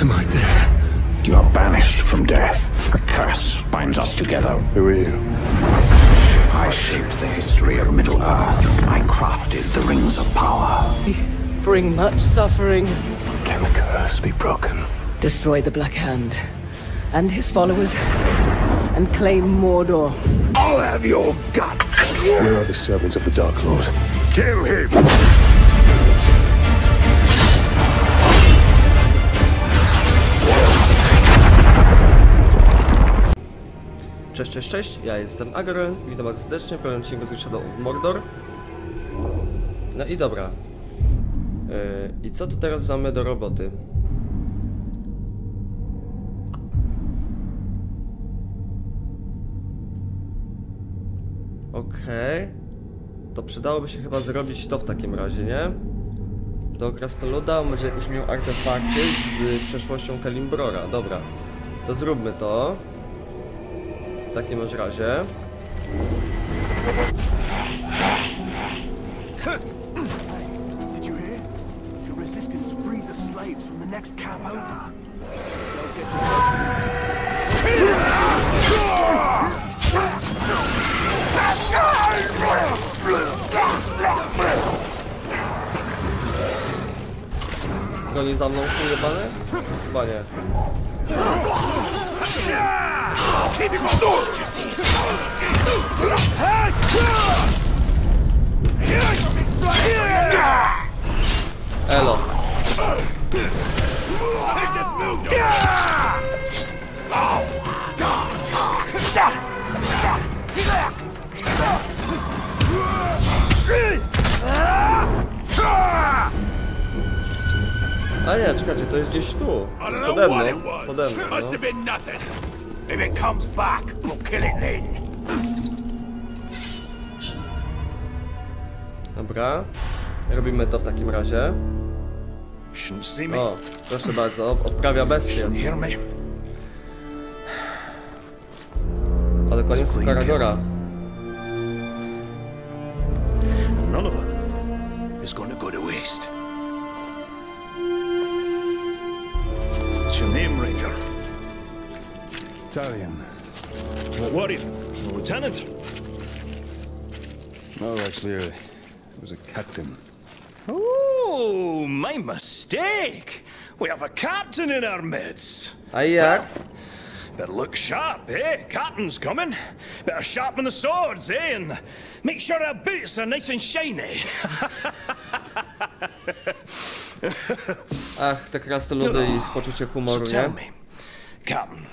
Am I dead? You are banished from death. A curse binds us together. Who are you? I shaped the history of Middle-earth. I crafted the rings of power. Bring much suffering. Can the curse be broken? Destroy the Black Hand and his followers and claim Mordor. I'll have your guts. Where are the servants of the Dark Lord? Kill him. Cześć, cześć, cześć, ja jestem Agron, witam bardzo serdecznie kolejnym odcinku z Shadow of Mordor. No i dobra. Yy, I co tu teraz mamy do roboty? Okej. To przydałoby się chyba zrobić to w takim razie, nie? Do Krasnoluda może jakieś miał artefakty z przeszłością Kalimbrora. Dobra. To zróbmy to. W takim razie. Did you hear? The resistance freed the slaves from the next camp over. Goni za mną ujebany? Chyba nie. Keep him on door! Elo. Ah! A nie, czekajcie, to jest gdzieś tu. To jest pode mną. Pode mną, no. have been nothing. If it comes back, we'll kill it then. Dobra. Robimy to w takim razie. O, proszę bardzo, odprawia bestię. Ale koniec Karagora. Italian. What warrior? A lieutenant? No, actually, uh, it was a captain. Oh, my mistake. We have a captain in our midst. A i jak? Better look sharp, eh? Captain's coming. Better sharpen the swords, eh? And make sure our boots are nice and shiny. Ach, te krasnoludy i poczucie so humoru, tell nie? me, Captain,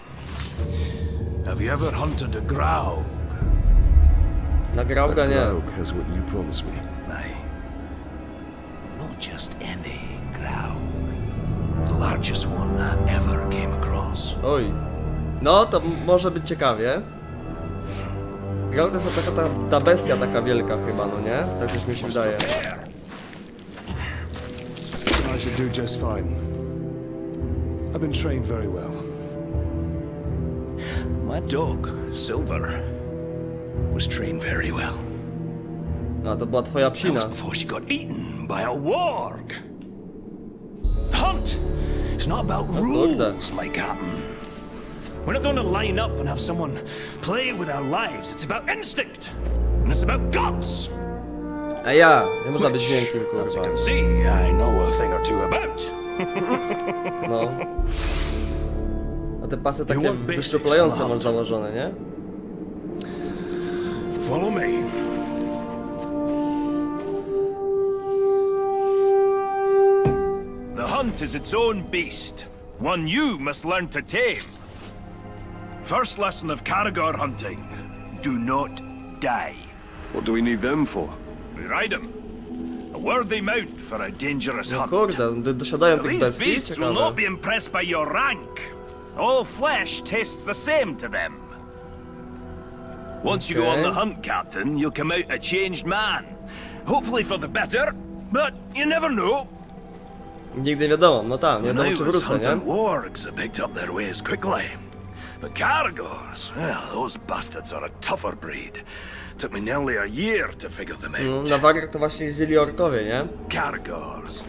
have you ever hunted a growl? Nagrał go, nie. Rogue has what you promised me. Aye. Not just any growl. The largest one I ever came across. Oj. No, to może być ciekawie. Grał to jest taka ta, ta bestia taka wielka chyba, no nie? Tak też mi się wydaje. I should do just fine. I've been trained very well. My dog, Silver, was trained very well. No, to była twoja That was before she got eaten by a warg. Hunt It's not about rules, my captain. We're not going to line up and have someone play with our lives. It's about instinct. And it's about guts. A ja! Nie można być Which, miękkim, as you can see, I know a thing or two about. No. A te pasy You takie want basics wyszczuplające on the masz założone, nie? Follow me. The hunt is its own beast, one you must learn to tame. First lesson of Caragor hunting do not die. What do we need them for? We ride them. A worthy mount for a dangerous No kurde, do- dosiadają tych These beasts will not be impressed by your rank. All flesh tastes the same to them. Once you go on the hunt, Captain, you'll come out a changed man. Hopefully for the better, but you never know. Nigdy nie wiadomo, no tak, nie When I wiadomo czy wrócę, nie? wargs, I picked up their ways quickly. But Caragors, well, those bastards are a tougher breed. Took me nearly a year to figure them No, out. Na wagach to właśnie jeździli orkowie, nie? Caragors.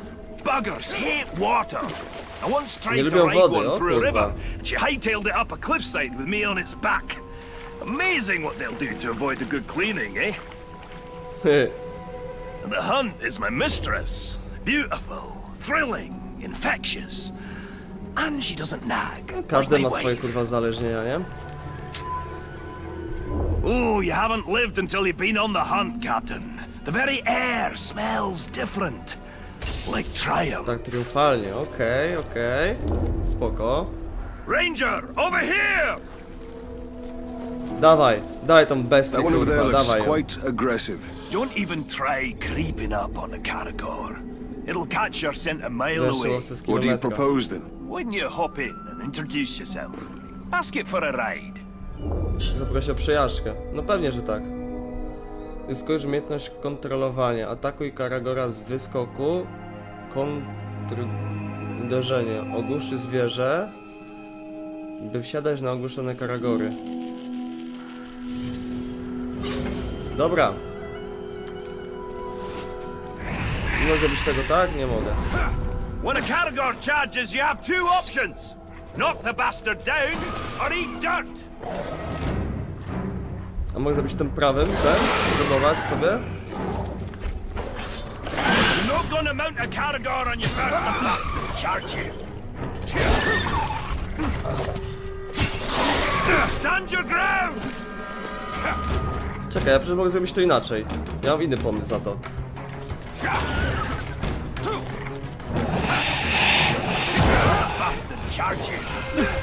Buggers hate water. I once tried to ride wody, one through a river, and she hightailed it up a cliffside with me on its back. Amazing what they'll do to avoid a good cleaning, eh? The hunt is my mistress. Beautiful, thrilling, infectious. And she doesn't nag. Każdy ma swoje kurwa uzależnienia, nie? Oh, you haven't lived until you've been on the hunt, Captain. The very air smells different. Like triumph. Tak triumfalnie, okej, okej. Spoko. Ranger, over here! Dawaj, dawaj tą bestię, kurwa, looks dawaj ją. quite aggressive. Don't even try creeping up on the Caragor. It'll catch your scent a mile away. What do you propose then? Why don't you hop in and introduce yourself? Ask it for a ride. Zaprosi o przejażdżkę. No pewnie, że tak. Zyskujesz umiejętność kontrolowania. Atakuj Karagora z wyskoku. Kontr... Uderzenie. Ogłuszy zwierzę. By wsiadać na ogłuszone Karagory. Dobra. Nie mogę zrobić tego tak? Nie mogę. When a Caragor charges, you have two options. Knock the bastard down, or eat dirt. A mogę zrobić tym prawym, ten? Spróbować sobie? Stand your ground! Czekaj, ja przecież mogę zrobić to inaczej. Ja mam inny pomysł na to. Bastard charge you.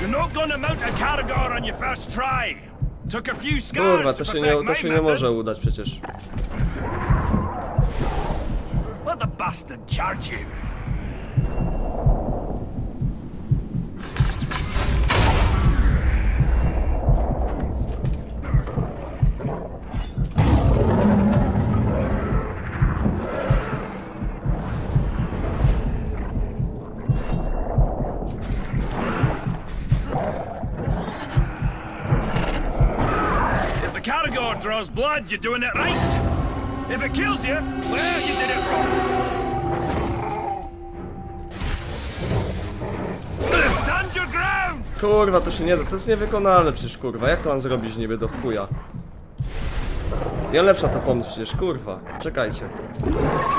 You're not gonna mount a Caragor on your first try. Kurwa, to się nie, to się nie może udać przecież. Let the bastard charge you. Draws blood, you're doing it right. If it kills you, well, you did it wrong. Stand your ground! Kurwa, to się nie da, to jest niewykonalne przecież, kurwa. Jak to mam zrobić niby do chuja? Ja lepsza to pomysł przecież, kurwa. Czekajcie.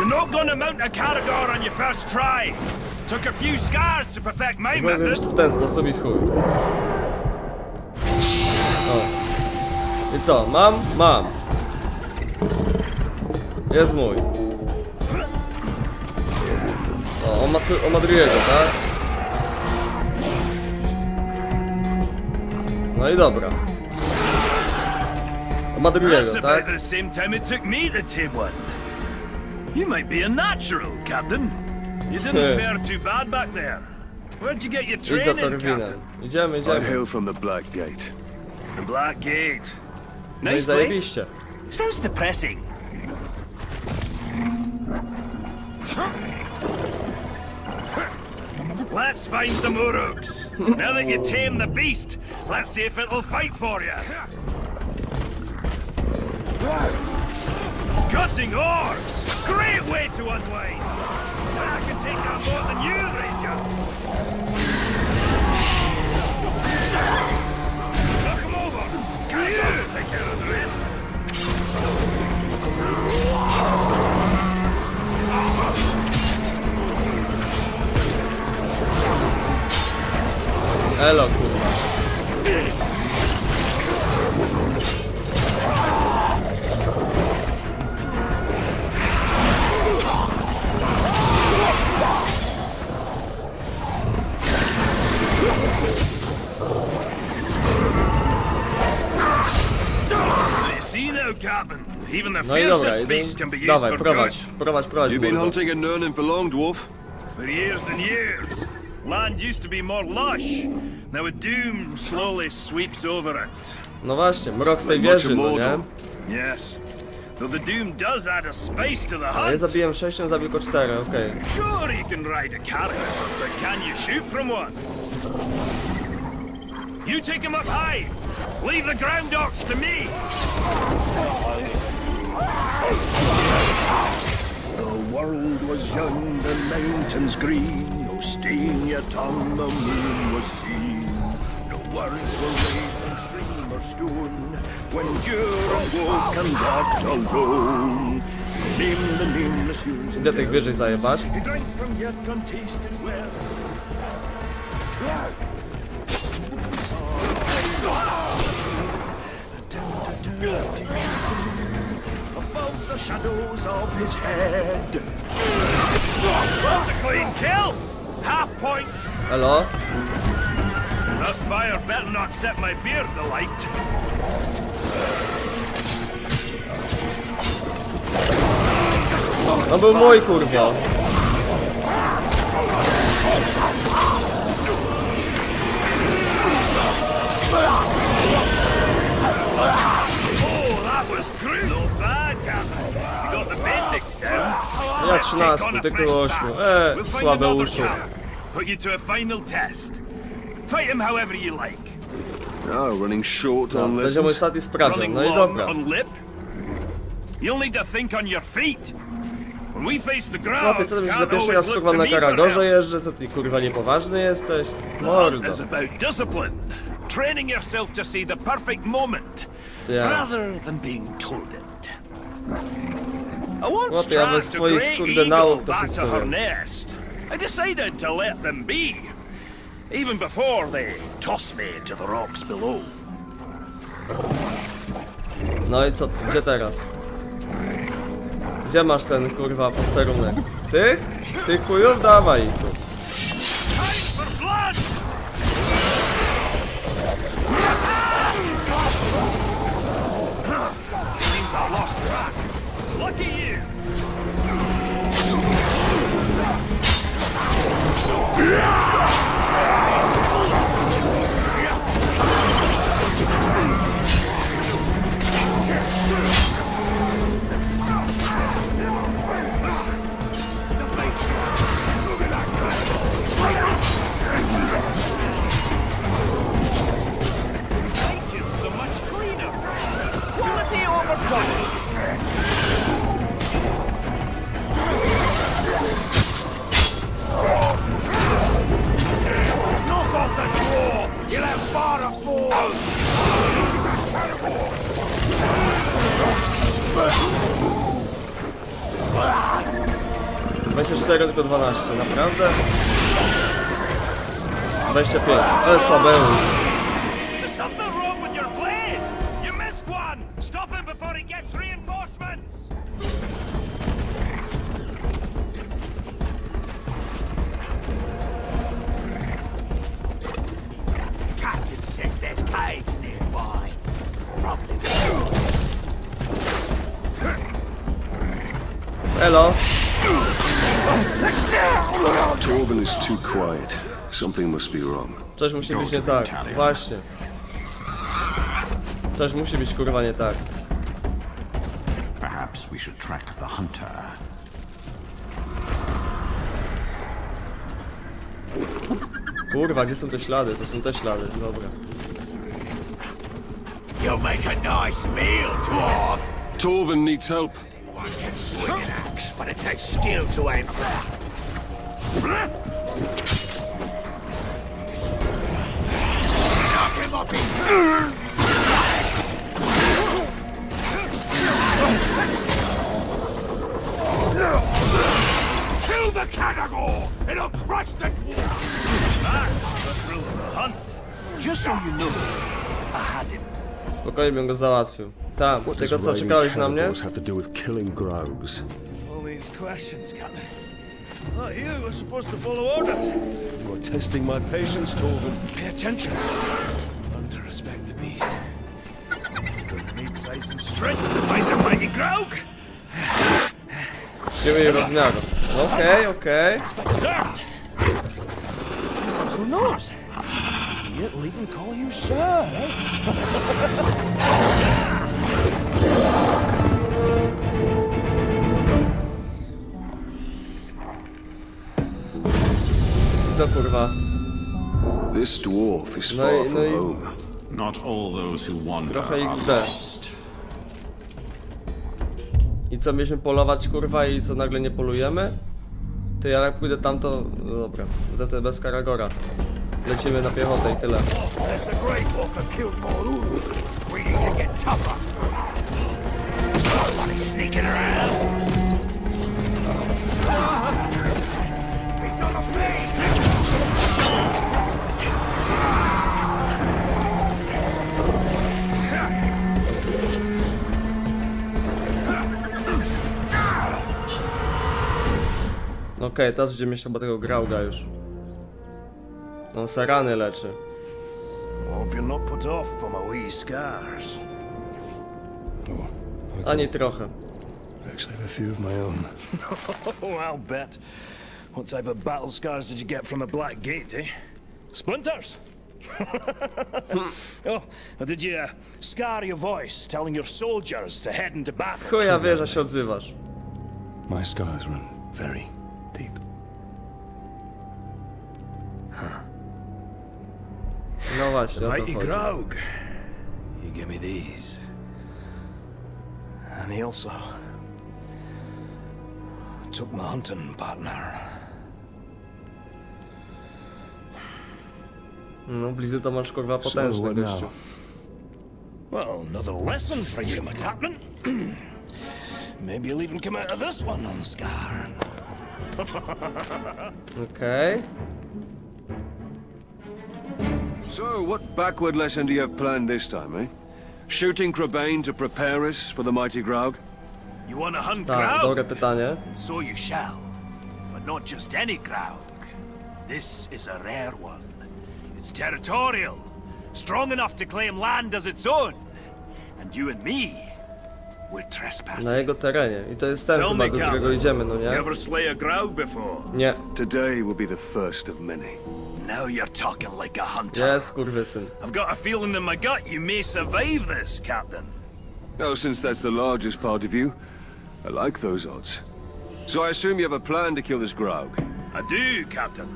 You're not gonna mount a Caragor on your first try. Took a few scars to perfect my method. w ten sposób i chuj. I co, mam? Mam. Jest mój. O, on ma, on ma drugiego, tak? No i dobra. On ma drugiego, That's about tak? the same time it took me to tame one. You might be a natural, Captain. You didn't Yeah. fare too bad back there. Where'd you get your training. Captain? Idziemy, I idziemy. hail from the Black Gate. The Black Gate. No i Nice place. zajebiście. Sounds depressing. Let's find some Uruks. now that you tame the beast, let's see if it'll fight for you. Cutting orcs! Great way to unwind! I can take on more than you, Ranger! Elo, kurwa. No i dobra, fiercest idę. beast can be used Dawaj, for prowadź, good. prowadź, prowadź. You been hunting and learning for long, dwarf? For years and years. Land used to be more lush. Now a doom slowly sweeps over it. No właśnie, mrok z tej wieży, no nie? Yes. Though the doom does add a spice to the A ja hunt. zabiłem 6, on zabił tylko 4, okej. Sure, you can ride a carrot, but can you shoot from one? You take him up high. Leave the ground dogs to me. The world was young, the mountains green, no stain yet on the moon was seen. No words were made in stream or stone when Jura woke and walked alone. Named the nameless hues Idę tych wyżej zajebać. He drank from yet untasted well. Above the shadows of his head. That's a clean kill! Half point! Elo? That fire better not set my beard alight. No był mój kurwa. Oh, that was great! Ja Let's take 13, on a tylko fresh 8. batch. E, słabe uszu. Put you to a final test. Fight him however you like. Oh, running short on lessons. ostatni sprawdzian. Running No i long dobra. on lip. You'll need to think on your feet. When we face the ground, Chłopie, co ty myślisz, że can't pierwszy always raz look kurwa to na me for Karagorze jeżdżę? Co ty kurwa niepoważny jesteś? The Mordo. hunt is about discipline. Training yourself to see the perfect moment. Rather than being told it. I once Chłopie, bez tracked a great kurde, eagle nauk back to her nest. I decided to let them be. Even before they tossed me to the rocks below. No i co, gdzie teraz? Gdzie masz ten kurwa posterunek? Ty? Ty chujów? Dawaj tu. Weźcie 4 tylko 12, naprawdę? 25, ale. Probably Elo? Torben is too quiet. Something must be wrong. Coś musi być nie tak. Właśnie. Coś musi być kurwa nie tak. Perhaps we should track the hunter. Kurwa, gdzie są te ślady? To są te ślady, dobra. You'll make a nice meal, dwarf. Torben needs help. One can swing an axe, but it takes skill to aim. Knock him off his Kill the Catagor! It'll crush the dwarf! That's the thrill of the hunt. Just so you know, I had him. Spokojnie bym go załatwił. Tam, What tylko does co, riding czekałeś na mnie? have to do with killing grogs? All these questions, Captain. Not you were supposed to follow orders. You're testing my patience, Torben. Pay attention. Learn to respect the beast. Gonna need size and strength to fight the mighty Graug. Siły i rozmiaru. Okej, okej. Sir! Who knows? He'll even call you sir. Eh? Co kurwa? This dwarf is No far i- from no i- home. Not all those who wander Trochę are XD. lost. I co, mieliśmy polować kurwa i co nagle nie polujemy? To ja jak pójdę tam, to... No dobra, będę tutaj bez Karagora. Lecimy na piechotę i tyle. Sneaking around. Okej, teraz będziemy się chyba tego Grauga już. On sarany leczy. Hope you're not put off by my wee scars. Ani trochę. I actually have a few of my own. Oh, I'll bet. What type of battle scars did you get from the Black Gate, eh? Splinters? oh, or did you uh, scar your voice telling your soldiers to head into battle? Chuja wie, że się odzywasz. My scars run very deep. No właśnie, o to chodzi. Graug. You give me these. And he also took my hunting partner. No, Blizy to masz kurwa So potężny what gościu. now? Well, another lesson for you, my captain. Maybe you'll even come out of this one unscarred. okay. So, what backward lesson do you have planned this time, eh? Shooting Crabane to prepare us for the mighty Graug? You want to hunt Tak, Graug? dobre pytanie. So you shall. But not just any Graug. This is a rare one. It's territorial. Strong enough to claim land as its own. And you and me, we're Na trespassing. jego terenie. I to jest ten Tell chyba, me, do którego Captain. idziemy, no You nie? ever slay a Graug before? Nie. Today will be the first of many. Now you're talking like a hunter. Jest, kurwysyn. I've got a feeling in my gut you may survive this, Captain. Well, since that's the largest part of you, I like those odds. So I assume you have a plan to kill this Graug. I do, Captain.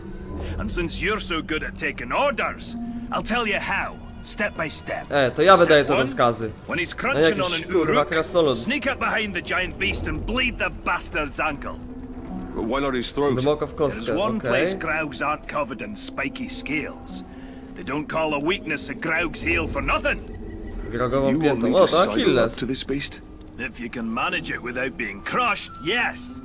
And since you're so good at taking orders, I'll tell you how, step by step. E, to ja Step wydaję te one, rozkazy. When he's No crunching on an kurwa Uruk, sneak up behind the giant beast and bleed the bastard's ankle. But why not his throat? Głęboko w There's one okej. place Graugs aren't covered in spiky scales. They don't call a weakness a Graug's heel for nothing. Grogową You want me oh, to to sidle up to this beast? If you can manage it without being crushed, yes.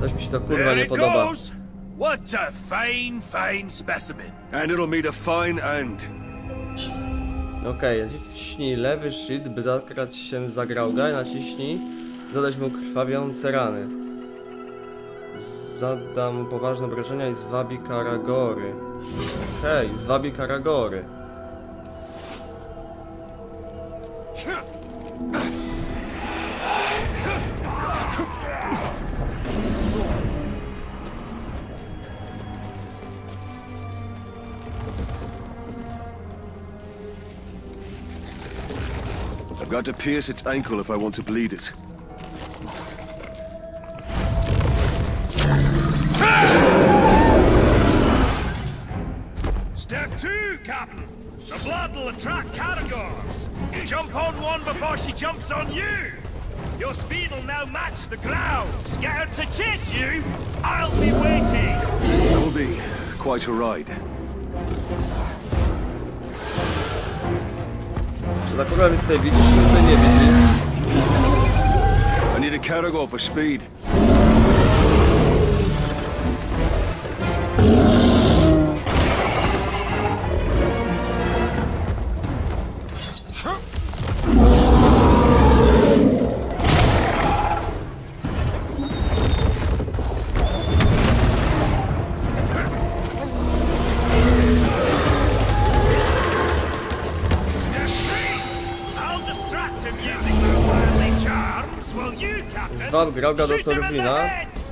Coś mi się to kurwa There nie it podoba. goes. What a fine, fine specimen. And it'll meet a fine end. Okej, naciśnij lewy shift, by zakrać się za Grauga naciśnij zadać mu krwawiące rany. Zada mu poważne obrażenia i zwabi Karagory. Hej, zwabi Karagory. I've got to pierce its ankle if I want to bleed it. Step two, Captain. The blood will attract Caragors. Jump on one before she jumps on you. Your speed will now match the grounds. Get her to chase you. I'll be waiting. That will be quite a ride. Tutaj widzi, czy mnie tutaj nie widzi? I need a Caragor for speed.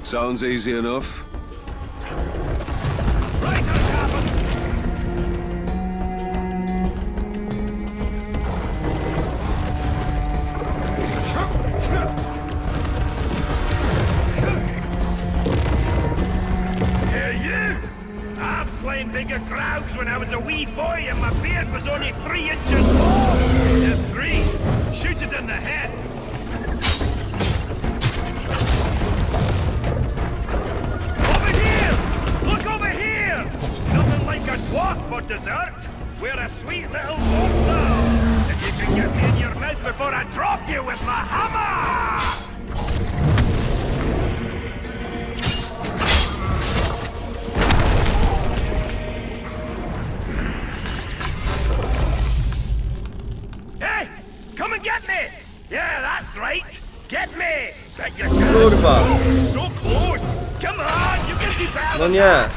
Sounds easy enough. Better. No nie.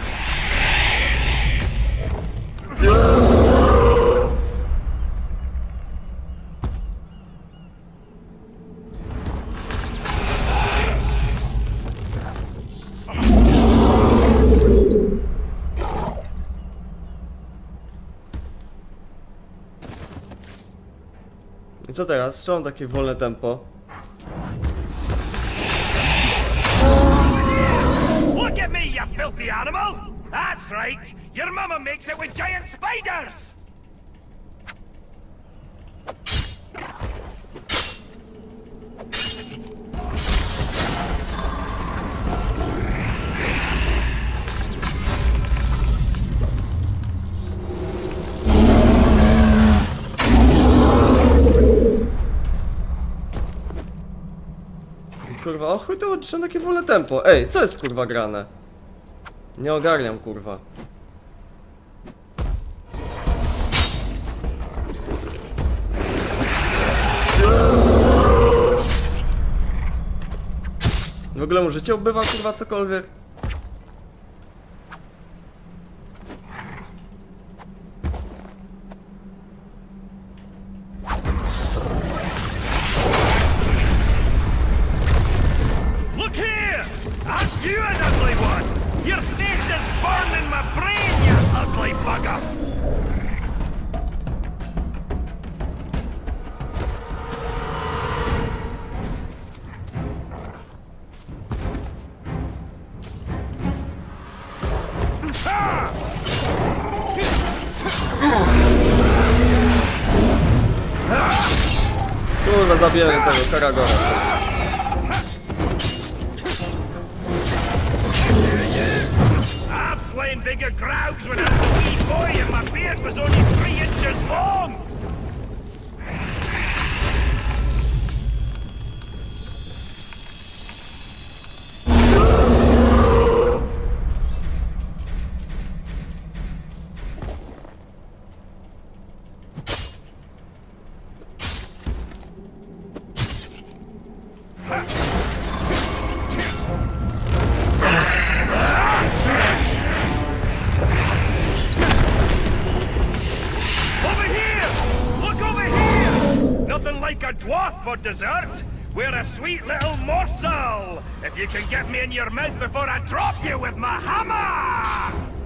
I co teraz? Czemu takie wolne tempo? Filthy animal! That's right. Your mama makes it with giant spiders. Kurwa, o chuj to czemu takie wolne tempo? Ej, co jest kurwa grane? Nie ogarniam kurwa. W ogóle mu życie kurwa cokolwiek? eu quero agora. Like a dwarf for dessert. We're a sweet little morsel. If you can get me in your mouth before I drop you with my hammer!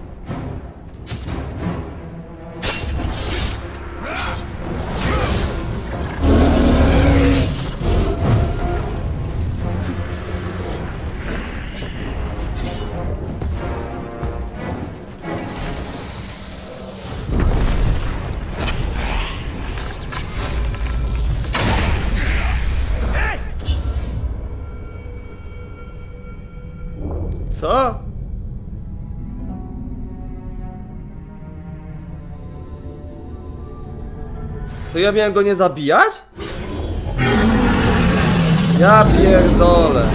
Co? To ja miałem go nie zabijać? Ja pierdolę.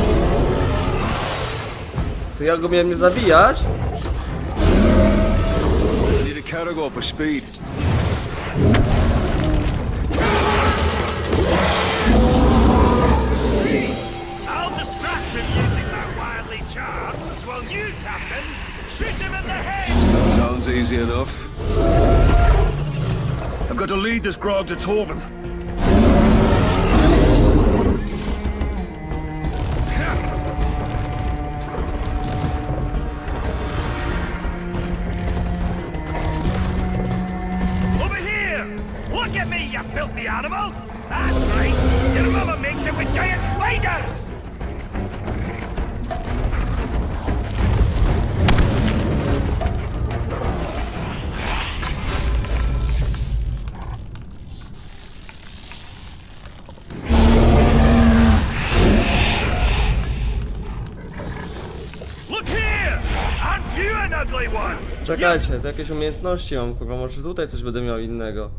To ja go miałem nie zabijać? Need a for speed. Easy enough. I've got to lead this grog to Torvin. Over here! Look at me, you filthy animal! That's right! Your mama makes it with giant spiders! Czekajcie, to jakieś umiejętności mam, kurwa, może tutaj coś będę miał innego.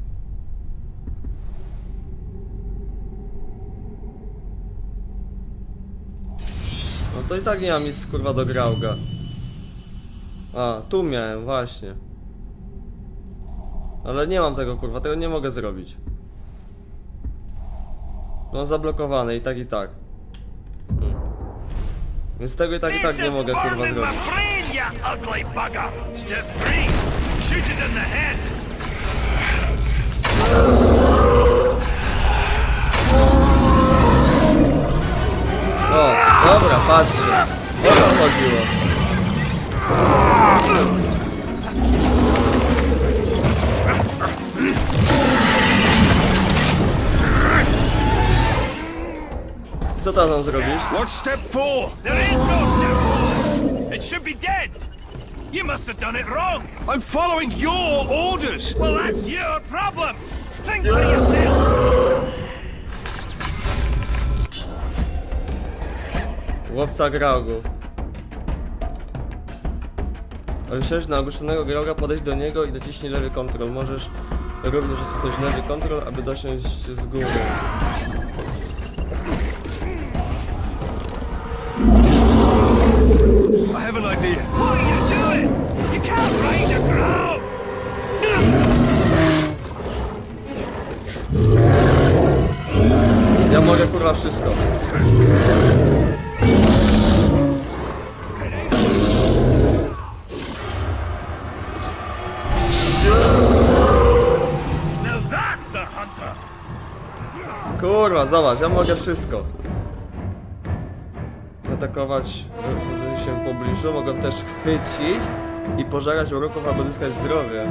No to i tak nie mam nic, kurwa, do grauga. A, tu miałem, właśnie. Ale nie mam tego, kurwa, tego nie mogę zrobić. No, zablokowane i tak, i tak. Hmm. Więc tego i tak, i tak nie mogę, kurwa, zrobić. You ugly bugger! Step three, shoot it in the head. O, dobra, patrzcie. O to chodziło. Co tam zrobić? What's step four? There is no step four. It should be dead. You must have done it wrong. I'm following your orders. Well, that's your problem. Think for yourself. Łowca graugów. Myślisz, na ogłoszonego grauga podejść do niego i naciśnij lewy kontrol. Możesz również nacisnąć lewy kontrol, aby dosiąść z góry. I have an idea. What are you doing? You can't ride the ground. Ja mogę kurwa wszystko. Now that's a hunter. Kurwa, zobacz, ja mogę wszystko. Atakować się w pobliżu, mogę też chwycić i pożerać uroków albo zyskać zdrowie.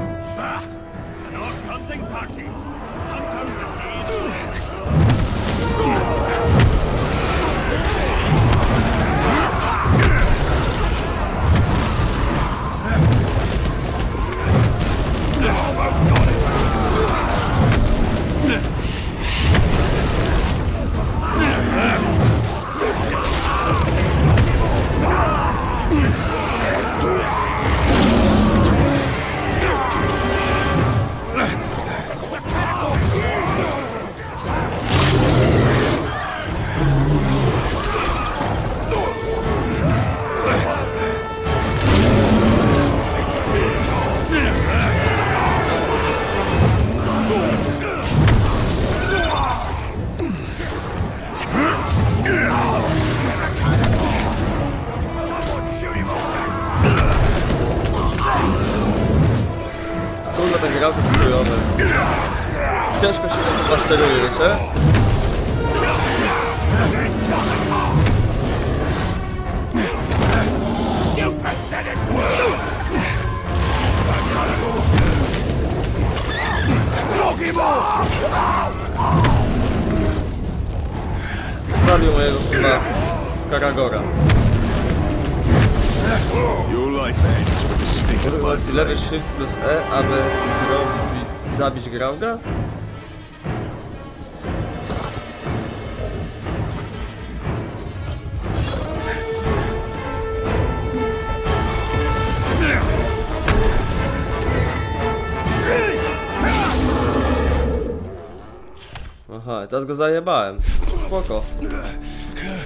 Teraz go zajebałem. Spoko.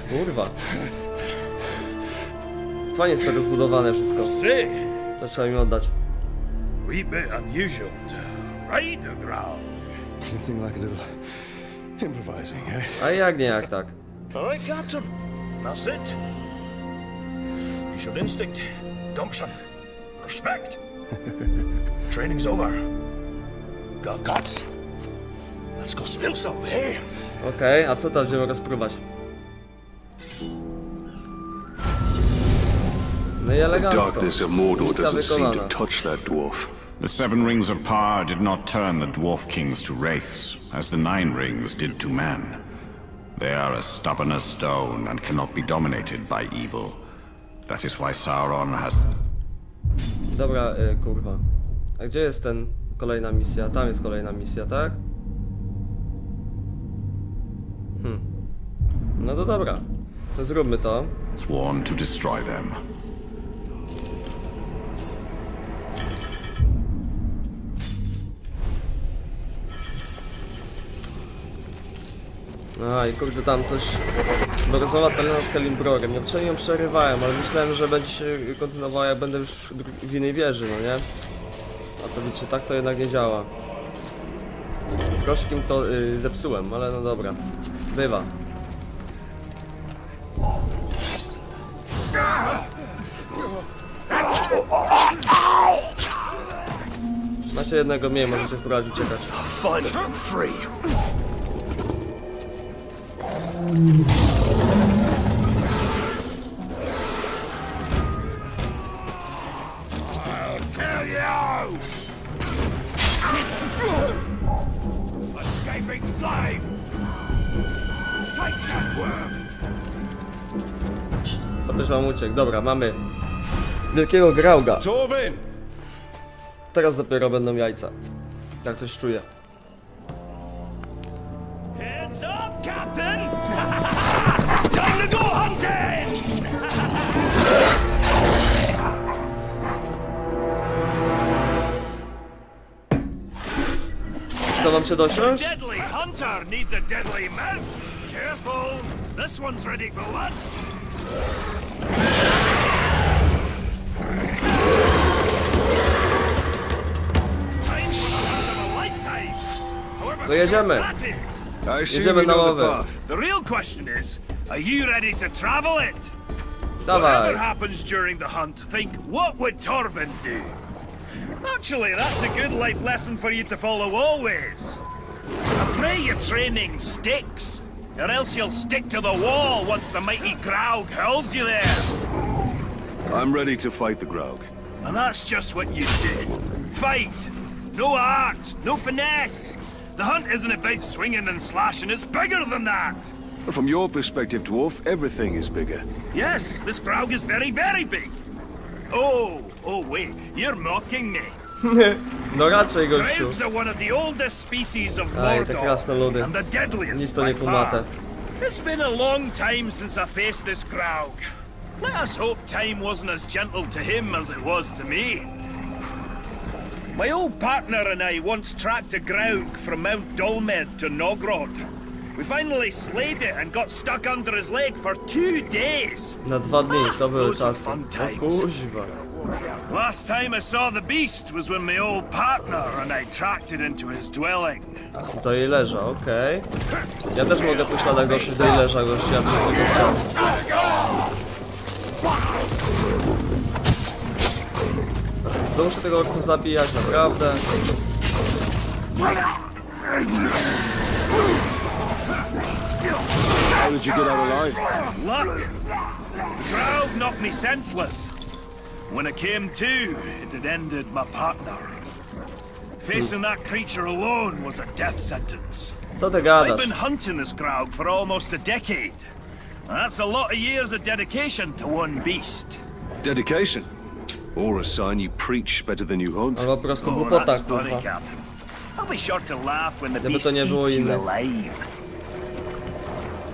Kurwa. Fajnie jest to rozbudowane wszystko. To trzeba mi oddać. wee bit unusual to ride the ground. Nothing like a little improvising, eh? A jak nie, jak tak. All right, Captain. That's it. Use your instinct, gumption, respect. Training's over. Got guts. Let's go spill some, eh? Okej, a co tam będziemy rozpróbować? No i elegancko. Darkness of Mordor doesn't seem to touch that dwarf. The seven rings of power did not turn the dwarf kings to wraiths, as the nine rings did to man. They are as stubborn as stone and cannot be dominated by evil. That is why Sauron has Dobra, y, kurwa. A gdzie jest ten kolejna misja? Tam jest kolejna misja, tak? Hmm. No to dobra. To zróbmy to. Sworn to destroy them. A i kurde tam coś Borysława Talena z Kalimbrorem. Ja wczoraj ją przerywałem, ale myślałem, że będzie się kontynuowała, ja będę już w innej wieży, no nie? A to widzicie, tak to jednak nie działa. Troszkę to y, zepsułem, ale no dobra. Bywa. Macie jednego mniej, możecie spróbować uciekać. Finally free. I'll tell you! Take that worm! To też mam uciekł. Dobra, mamy wielkiego grauga. Torvin! Teraz dopiero będą jajca. Tak coś czuję. Heads up, Captain! Time to go hunting! Co wam się dosiąść? Deadly hunter needs a deadly mouth. Careful, this one's ready for lunch. Time for the hunt of a lifetime. However To jedziemy. that is. I assume Jedziemy you na know the path. The real question is, are you ready to travel it? Dawaj. Whatever happens during the hunt, think, what would Torvin do? Actually, that's a good life lesson for you to follow always. I pray your training sticks, or else you'll stick to the wall once the mighty Graug hurls you there. I'm ready to fight the Graug. And that's just what you did. Fight! No art, no finesse. The hunt isn't about swinging and slashing, it's bigger than that. From your perspective, Dwarf, everything is bigger. Yes, this Graug is very, very big. Oh, oh wait, you're mocking me. No raczej gościu. Are one of the oldest species of Aj, te Mordor, krasnoludy. and the deadliest Nic to nie kumate. It's been a long time since I faced this Graug. Let us hope time wasn't as gentle to him as it was to me. My old partner and I once tracked a Graug from Mount Dolmed to Nogrod. We finally slayed it and got stuck under his leg for two days. Na dwa dni, to ah, były Those were czasy. fun O times. Kuźwa. Last time I saw the beast was when my old partner and I tracked it into his dwelling. Do jej leża, okej. Ja też mogę po śladach dotrzeć do jej leża, gościu, ja bym tylko chciał. Zdążę tego orku zabijać, naprawdę. How did you get out alive? Luck! The crowd knocked me senseless. When I came to, it had ended my partner. Facing that creature alone was a death sentence. Co ty I've been hunting this Graug for almost a decade. That's a lot of years of dedication to one beast. Dedication. Or a sign you preach better than you hunt. Albo po prostu Oh, głupota, that's funny, kurwa. Captain. I'll be sure to laugh when the Gdyby beast to nie było eats you inne. alive.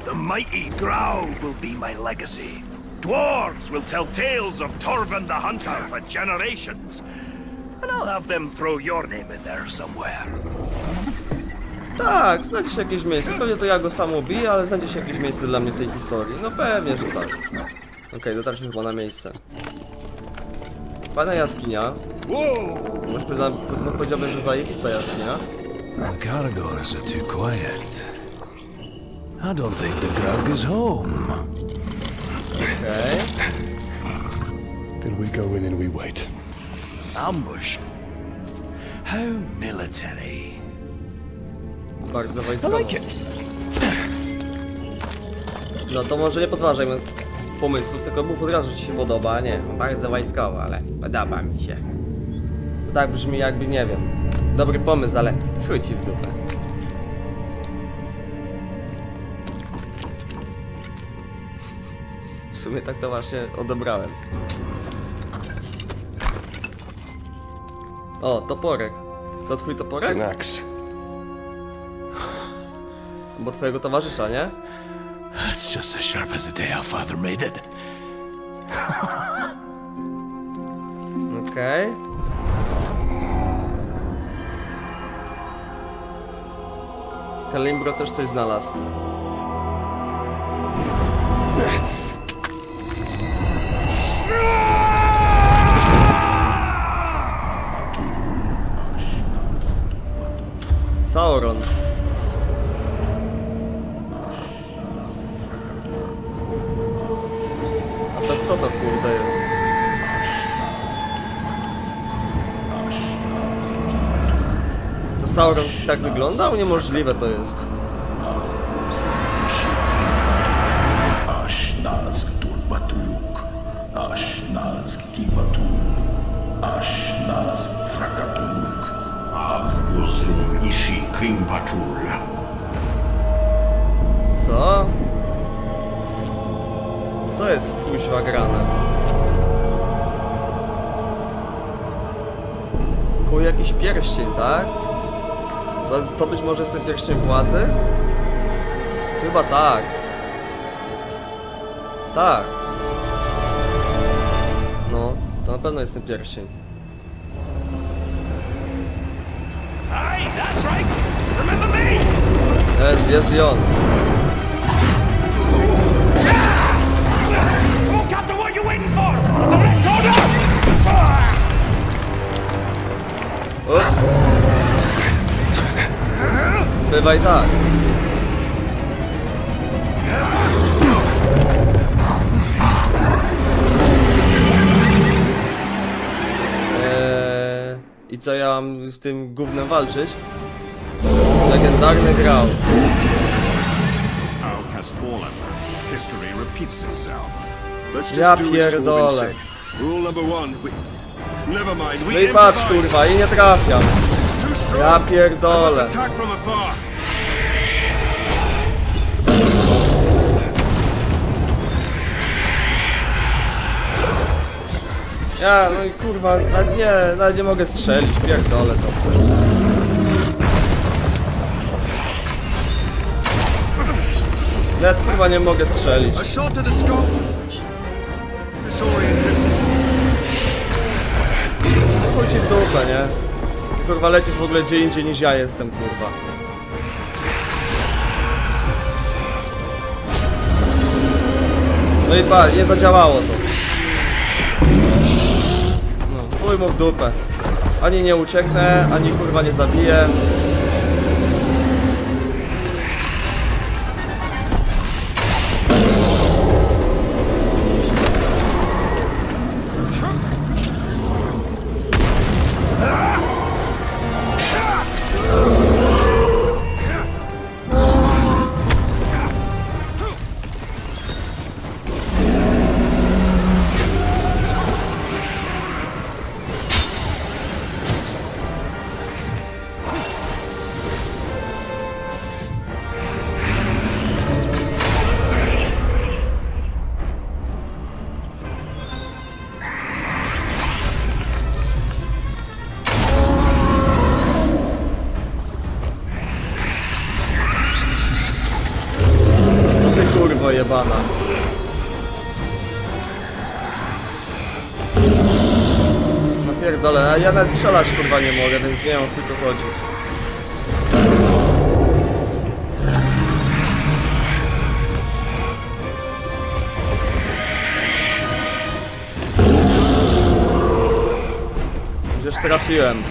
The mighty Graug will be my legacy. Dwarves will tell tales of Torvin the Hunter for generations. And I'll have them throw your name in there somewhere. Tak, znajdzie się jakieś miejsce. Pewnie to ja go sam ubiję, ale znajdzie się jakieś miejsce dla mnie w tej historii. No pewnie, że tak. Okej, dotarliśmy chyba na miejsce. Fajna jaskinia. Whoa! Może powiedziałem- powiedziałbym, że zajebista jaskinia. The Caragors are too quiet. I don't think the Graug is home. Okej. Then we go in and we wait. Ambush. How military. Bardzo wojskowo. like. No to może nie podważajmy pomysłów, tylko mów od razu, czy ci się podoba. Nie, bardzo wojskowo, ale podoba mi się. To tak brzmi jakby, nie wiem, dobry pomysł, ale chuj ci w dupę. Sumie tak to właśnie odebrałem. O, toporek. To twój toporek? Axe. Bo twojego towarzysza, nie? That's just as sharp as the day our father made it. Okej. Kalimbro też coś znalazł. Sauron. A to kto to kurde jest? To Sauron tak wyglądał? Niemożliwe to jest. To, to być może jest ten pierścień władzy? Chyba tak. Tak. No, to na pewno jest ten pierścień. Jest, jest i on. Come Bywa i tak. Eee, I co ja mam z tym gównem walczyć? Legendarny grał. Ja pierdolę. No i patrz kurwa, i nie trafiam. Ja pierdolę. Ja, no i kurwa, nawet nie, nawet nie mogę strzelić, pierdolę to. Nawet kurwa nie mogę strzelić. A shot to the scope. Disoriented. Chuj ci w dupę, nie? Kurwa lecisz w ogóle gdzie indziej niż ja jestem, kurwa. No i pa, nie zadziałało to. No, chuj mu w dupę. Ani nie ucieknę, ani kurwa nie zabiję. Nawet strzelać kurwa nie mogę, więc nie wiem o chuj tu chodzi. Gdzież trafiłem.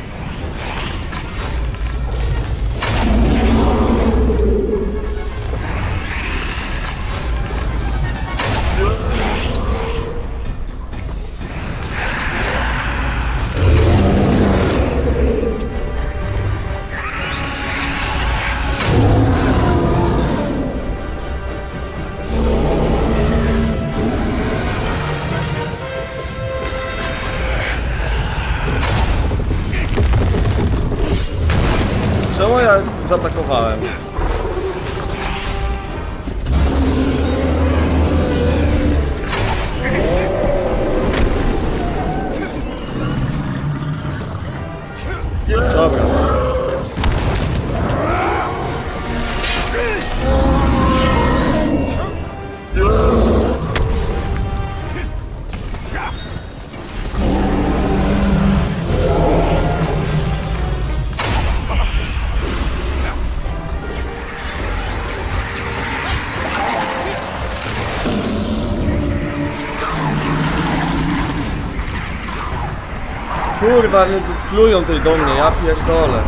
Kurwa, mnie plują tutaj do mnie, ja pierdolę.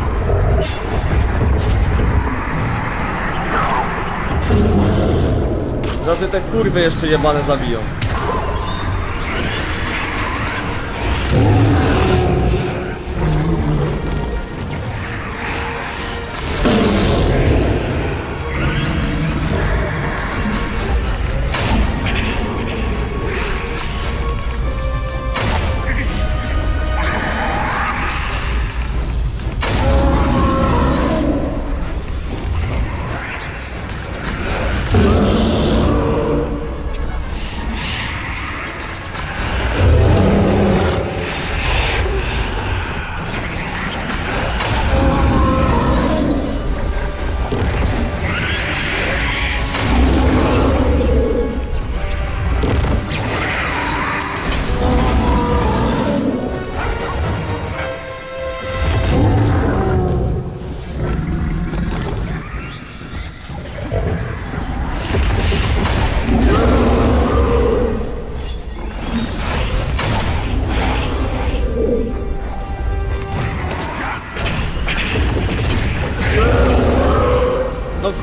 Znaczy te kurwy jeszcze jebane zabiją.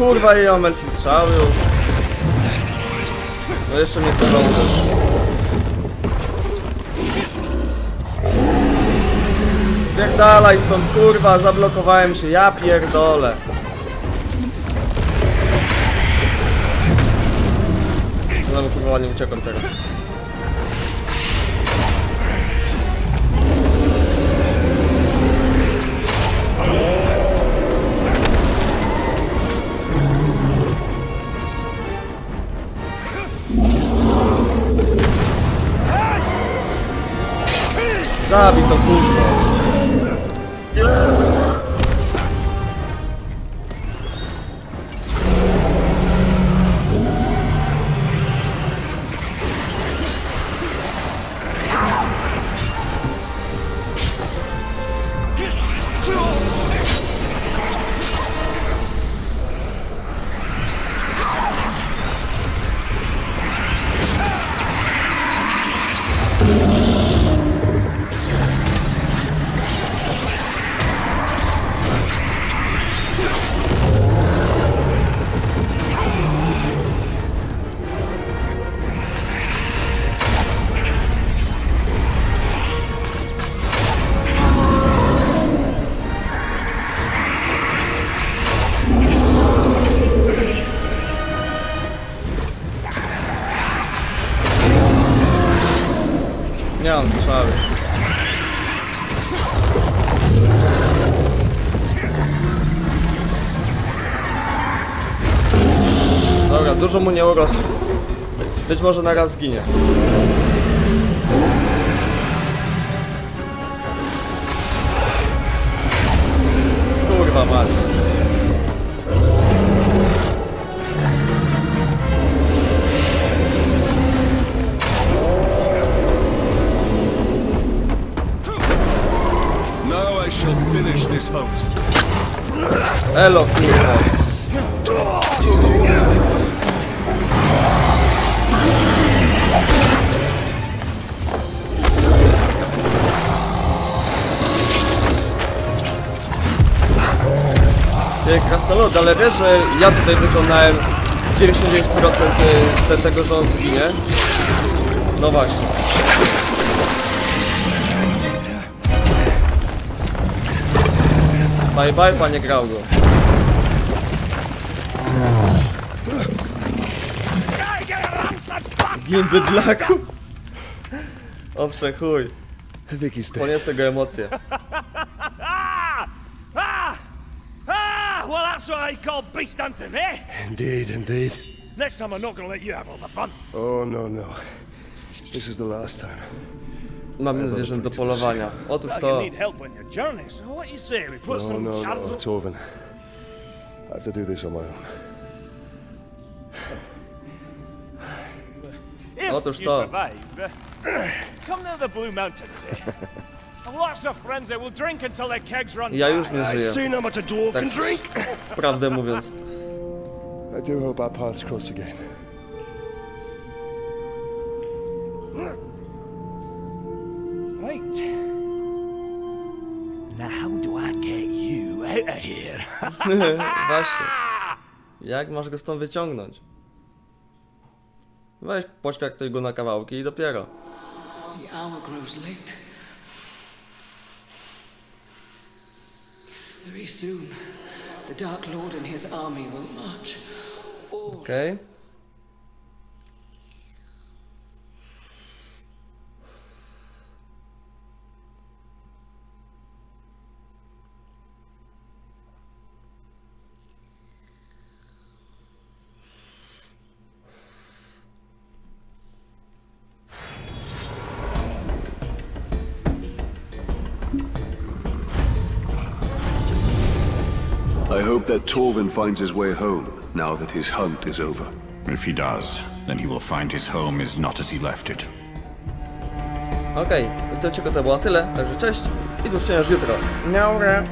Kurwa, ja mam elfi strzały już. No jeszcze mnie kurwa uderz. Spierdalaj stąd kurwa, zablokowałem się, ja pierdolę. Znowu kurwa ładnie uciekłem teraz. sabe? Então, com Dobra, dużo mu nie urosło. Być może na raz zginie. Kurwa mać. Now I shall finish this hunt. Elo kurwa. Krasnolud, ale wiesz, że ja tutaj wykonałem 99% te- tego, że on zginie? No właśnie. Bye bye, panie Graugo. Gin bydlaku. Owszem, chuj. Poniosę go emocje. Indeed, indeed. Next time I'm not gonna let you have all the fun. Oh no, no. This is the last time. Mamy zwierzęta do polowania. Otóż to. No, no, no, Torven. I have to do this on my own. Otóż to. Come to the Blue Mountains. Lots of friends there will drink until their kegs run dry. I see how much a dwarf can drink. Prawdę mówiąc. I do hope our paths cross again. Right. Now how do I get you out of here? Właśnie. Jak masz go stąd wyciągnąć? Weź poświak go na kawałki i dopiero. The hour grows late. Very soon, the Dark Lord and his army will march Okay? Torvin finds his way home now that his hunt is over. If he does, then he will find his home is not as he left it. Okej, w tym odcinku to było tyle, także cześć i do zobaczenia już jutro. Miaura!